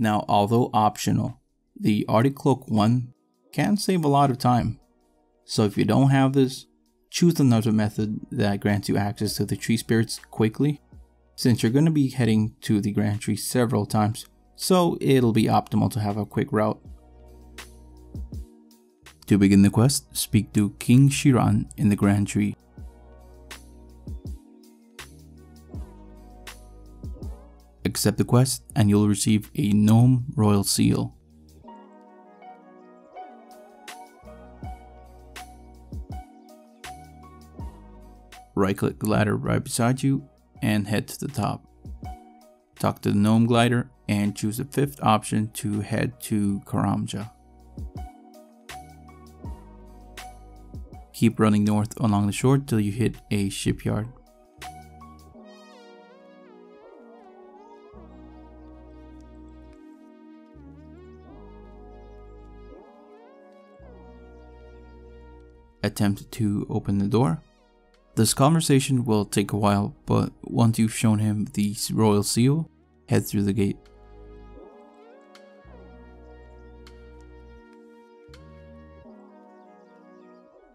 Now, although optional, the Arctic Cloak 1 can save a lot of time. So if you don't have this, choose another method that grants you access to the tree spirits quickly, since you're going to be heading to the Grand Tree several times, so it'll be optimal to have a quick route. To begin the quest, speak to King Shareen in the Grand Tree. Accept the quest and you'll receive a Gnome Royal Seal. Right click the ladder right beside you and head to the top. Talk to the gnome glider and choose the fifth option to head to Karamja. Keep running north along the shore till you hit a shipyard. Attempt to open the door this conversation will take a while, but once you've shown him the royal seal, head through the gate.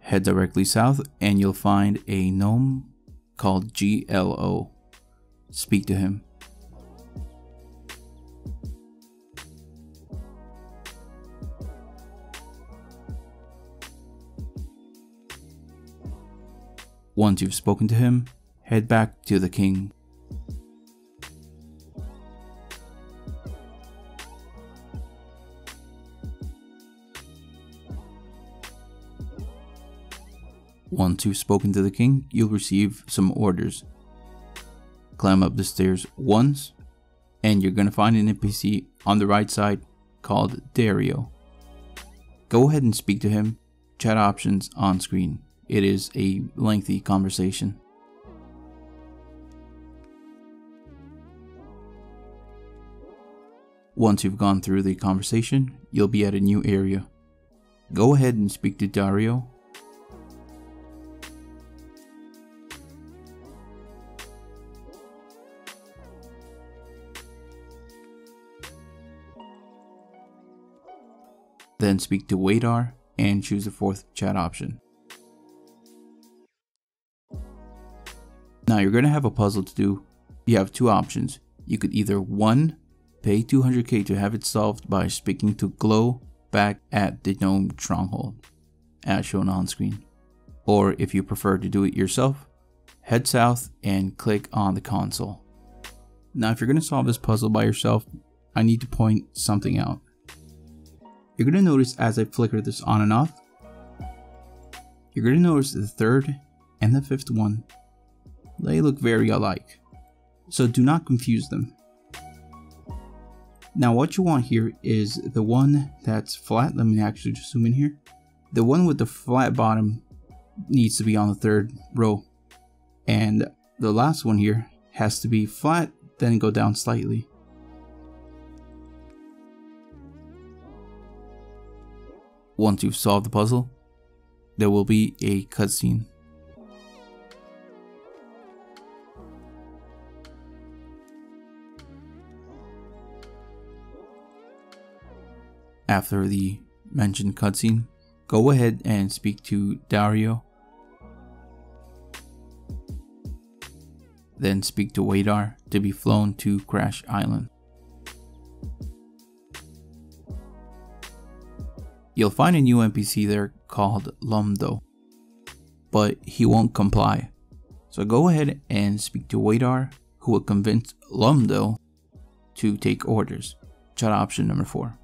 Head directly south and you'll find a gnome called GLO. Speak to him. Once you've spoken to him, head back to the king. Once you've spoken to the king, you'll receive some orders. Climb up the stairs once, and you're gonna find an NPC on the right side called Daero. Go ahead and speak to him, chat options on screen it is a lengthy conversation. Once you've gone through the conversation, you'll be at a new area. Go ahead and speak to Daero. Then speak to Waydar and choose the fourth chat option. Now you're going to have a puzzle to do. You have two options. You could either one, pay 200k to have it solved by speaking to Glow back at the Gnome Stronghold, as shown on screen. Or if you prefer to do it yourself, head south and click on the console. Now if you're going to solve this puzzle by yourself, I need to point something out. You're going to notice as I flicker this on and off, you're going to notice the third and the fifth one they look very alike, so do not confuse them. Now what you want here is the one that's flat, let me actually just zoom in here. The one with the flat bottom needs to be on the third row. And the last one here has to be flat, then go down slightly. Once you've solved the puzzle, there will be a cutscene. After the mentioned cutscene, go ahead and speak to Daero. Then speak to Waydar to be flown to Crash Island. You'll find a new NPC there called Lumdo, but he won't comply. So go ahead and speak to Waydar, who will convince Lumdo to take orders. Chat option number 4.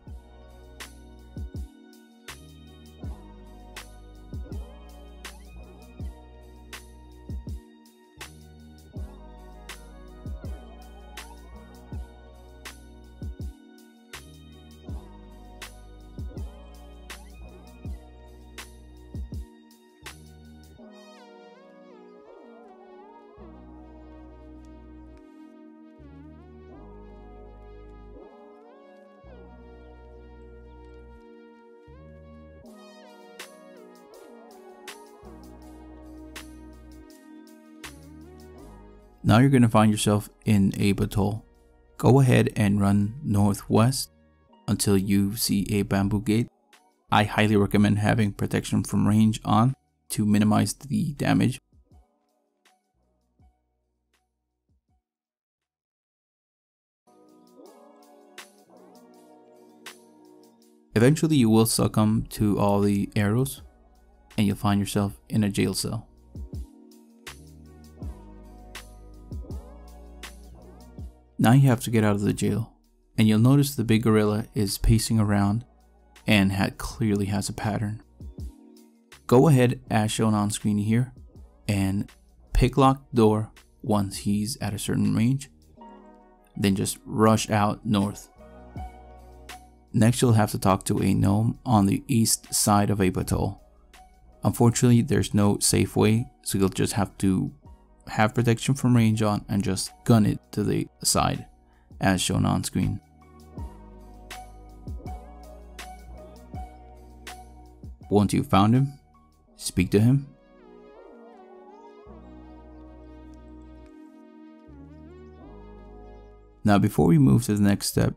Now you're going to find yourself in Ape Atoll. Go ahead and run northwest until you see a bamboo gate. I highly recommend having protection from range on to minimize the damage. Eventually you will succumb to all the arrows and you'll find yourself in a jail cell. Now you have to get out of the jail and you'll notice the big gorilla is pacing around and had clearly has a pattern. Go ahead as shown on screen here and pick lock the door once he's at a certain range then just rush out north Next, you'll have to talk to a gnome on the east side of Ape Atoll. Unfortunately, there's no safe way, so you'll just have to have protection from range on and just gun it to the side, as shown on screen. Once you've found him, speak to him. Now before we move to the next step,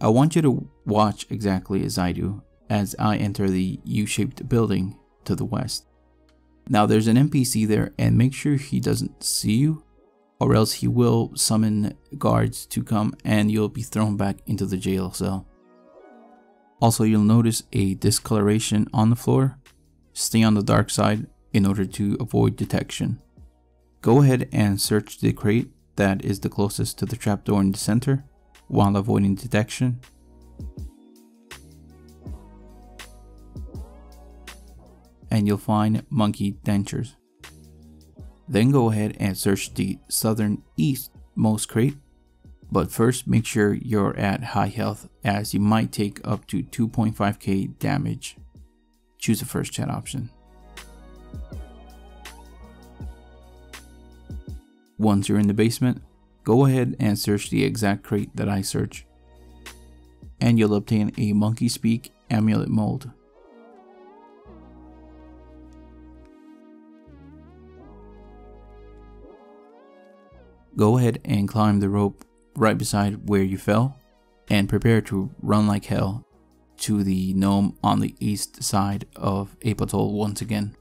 I want you to watch exactly as I do as I enter the U-shaped building to the west. Now there's an NPC there and make sure he doesn't see you or else he will summon guards to come and you'll be thrown back into the jail cell. Also you'll notice a discoloration on the floor. Stay on the dark side in order to avoid detection. Go ahead and search the crate that is the closest to the trapdoor in the center while avoiding detection. And you'll find monkey dentures. Then go ahead and search the southern eastmost crate. But first make sure you're at high health as you might take up to 2.5k damage. Choose the first chat option. Once you're in the basement, Go ahead and search the exact crate that I search, and you'll obtain a Monkey Speak amulet mold. Go ahead and climb the rope right beside where you fell, and prepare to run like hell to the gnome on the east side of Ape Atoll once again.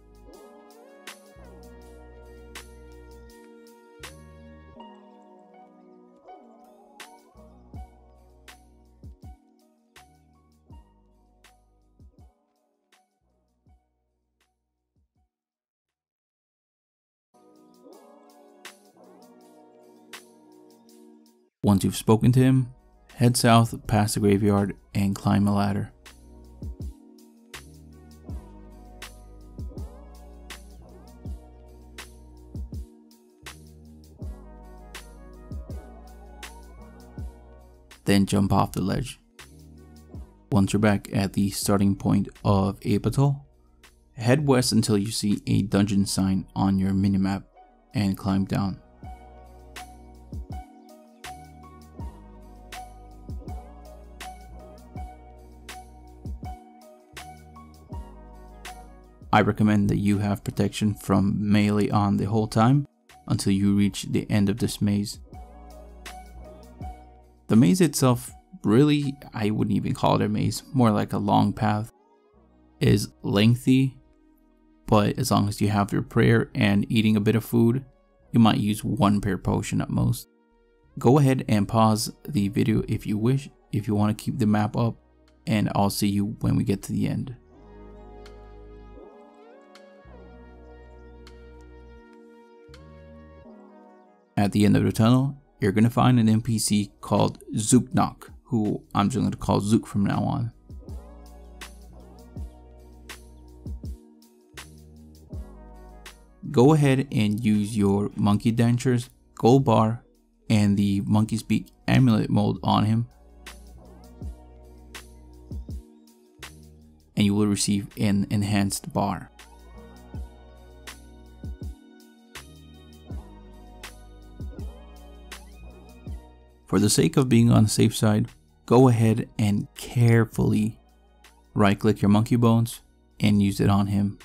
Once you've spoken to him, head south past the graveyard and climb a ladder. Then jump off the ledge. Once you're back at the starting point of Ape Atoll, head west until you see a dungeon sign on your minimap and climb down. I recommend that you have protection from melee on the whole time until you reach the end of this maze. The maze itself, really, I wouldn't even call it a maze, more like a long path, is lengthy, but as long as you have your prayer and eating a bit of food, you might use one prayer potion at most. Go ahead and pause the video if you wish, if you want to keep the map up, and I'll see you when we get to the end. At the end of the tunnel, you're going to find an NPC called Zooknock, who I'm just going to call Zook from now on. Go ahead and use your Monkey Dentures, Gold Bar, and the Monkey Speak Amulet mold on him. And you will receive an enhanced bar. For the sake of being on the safe side, go ahead and carefully right click your monkey bones and use it on him